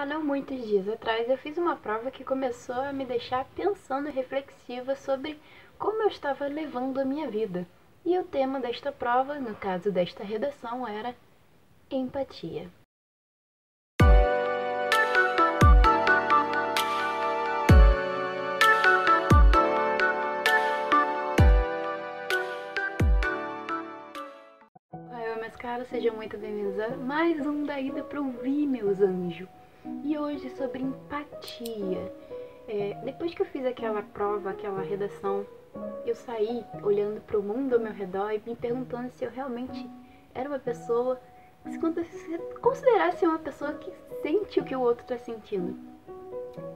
Há não muitos dias atrás eu fiz uma prova que começou a me deixar pensando e reflexiva sobre como eu estava levando a minha vida. E o tema desta prova, no caso desta redação, era empatia. Oi, meus caros, sejam muito bem-vindos a mais um da Ida para ouvir, meus anjos. E hoje sobre empatia. É, depois que eu fiz aquela prova, aquela redação, eu saí olhando para o mundo ao meu redor e me perguntando se eu realmente era uma pessoa, se considerasse uma pessoa que sente o que o outro está sentindo.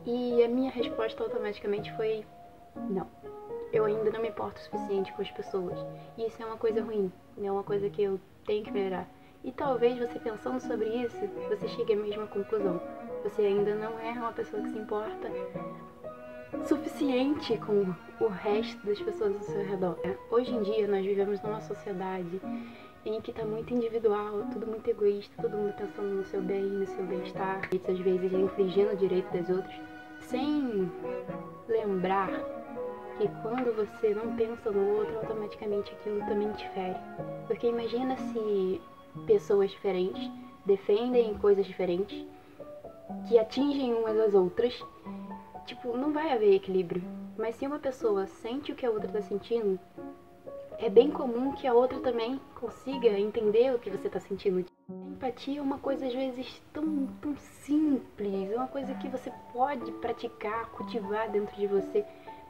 E a minha resposta automaticamente foi não. Eu ainda não me importo o suficiente com as pessoas. E isso é uma coisa ruim, é uma coisa que eu tenho que melhorar. E talvez você pensando sobre isso, você chegue à mesma conclusão. Você ainda não é uma pessoa que se importa suficiente com o resto das pessoas ao seu redor. Hoje em dia nós vivemos numa sociedade em que está muito individual, tudo muito egoísta, todo mundo pensando no seu bem, no seu bem-estar, e às vezes infringindo o direito das outras, sem lembrar que quando você não pensa no outro, automaticamente aquilo também te fere. Porque imagina se pessoas diferentes defendem coisas diferentes que atingem umas às outras, tipo, não vai haver equilíbrio. Mas se uma pessoa sente o que a outra está sentindo, é bem comum que a outra também consiga entender o que você está sentindo. Empatia é uma coisa às vezes tão, tão simples, é uma coisa que você pode praticar, cultivar dentro de você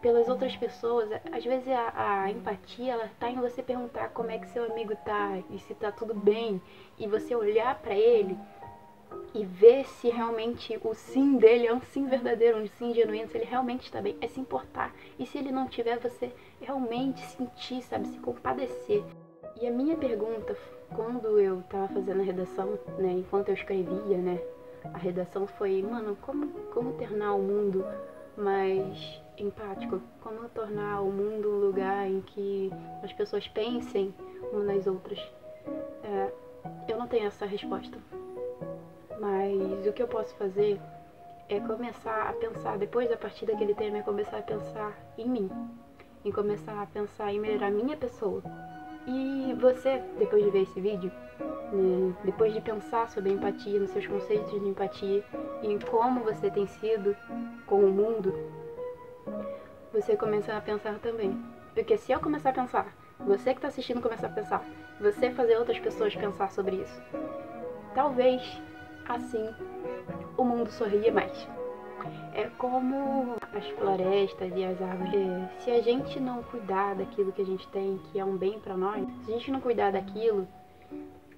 pelas outras pessoas. Às vezes a, a empatia ela tá em você perguntar como é que seu amigo tá e se tá tudo bem e você olhar para ele e ver se realmente o sim dele é um sim verdadeiro, um sim genuíno, se ele realmente está bem, é se importar. E se ele não tiver, você realmente sentir, sabe, se compadecer. E a minha pergunta, quando eu tava fazendo a redação, né, enquanto eu escrevia, né, a redação foi, mano, como, como tornar o mundo mais empático? Como tornar o mundo um lugar em que as pessoas pensem umas nas outras? É, eu não tenho essa resposta. Mas o que eu posso fazer é começar a pensar, depois da partir daquele tema, é começar a pensar em mim. Em começar a pensar em melhorar minha pessoa. E você, depois de ver esse vídeo, depois de pensar sobre empatia, nos seus conceitos de empatia, e em como você tem sido com o mundo, você começar a pensar também. Porque se eu começar a pensar, você que está assistindo começar a pensar, você fazer outras pessoas pensar sobre isso, talvez assim o mundo sorria mais. É como as florestas e as árvores. Se a gente não cuidar daquilo que a gente tem, que é um bem para nós, se a gente não cuidar daquilo,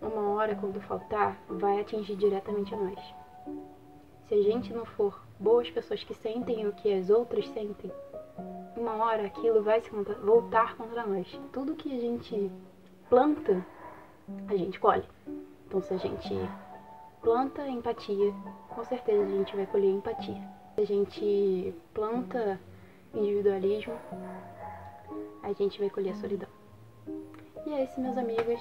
uma hora quando faltar, vai atingir diretamente a nós. Se a gente não for boas pessoas que sentem o que as outras sentem, uma hora aquilo vai se voltar contra nós. Tudo que a gente planta, a gente colhe. Então se a gente planta empatia, com certeza a gente vai colher empatia. Se a gente planta individualismo, a gente vai colher solidão. E é isso, meus amigos.